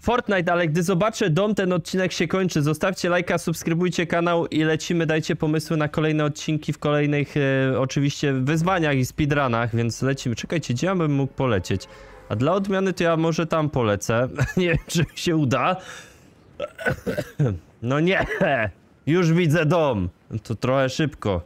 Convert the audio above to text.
Fortnite, ale gdy zobaczę dom, ten odcinek się kończy. Zostawcie lajka, subskrybujcie kanał i lecimy. Dajcie pomysły na kolejne odcinki w kolejnych e, oczywiście wyzwaniach i speedrunach, więc lecimy. Czekajcie, gdzie ja bym mógł polecieć? A dla odmiany to ja może tam polecę. nie wiem, czy mi się uda. No nie! Już widzę dom. To trochę szybko.